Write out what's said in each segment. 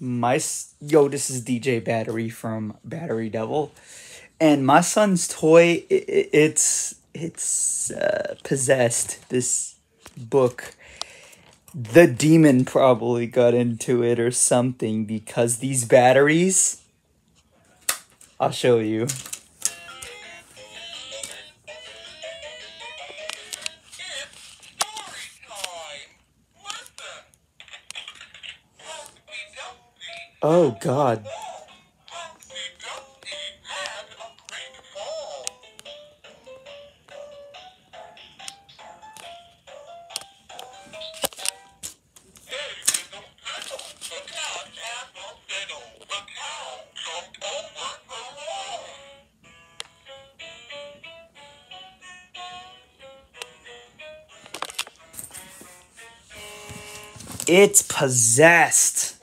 my yo, this is DJ Battery from Battery Devil, and my son's toy. i i- it's it's uh, possessed. This book. The demon probably got into it or something because these batteries. I'll show you. Oh God. It's possessed.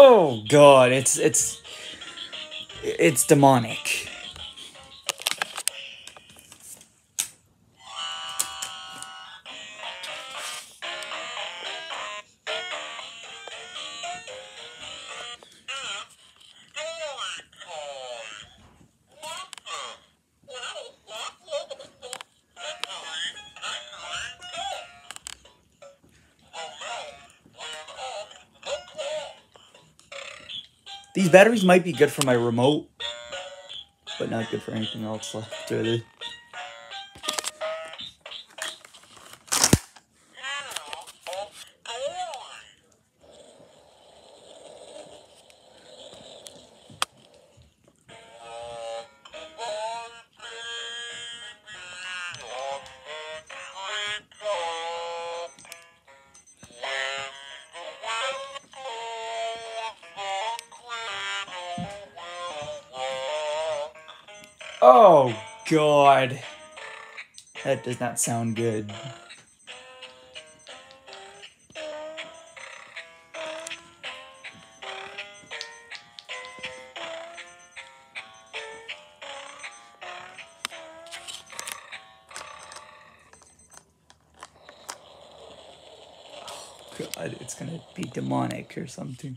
Oh God, it's it's it's demonic. These batteries might be good for my remote, but not good for anything else left, really. Oh God, that does not sound good. God, it's gonna be demonic or something.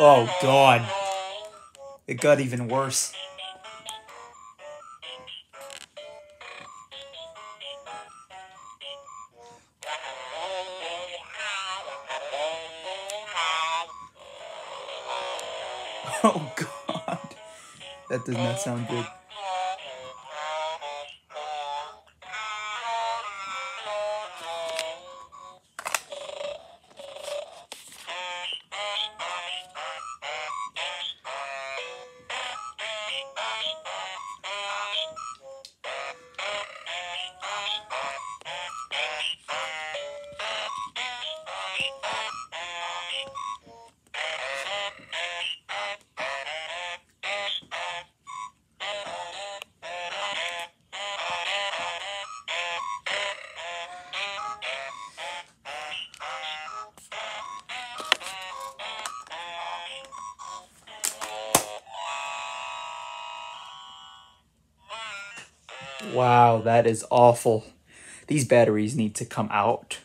Oh God, it got even worse. Oh God, that does not sound good. Wow, that is awful. These batteries need to come out.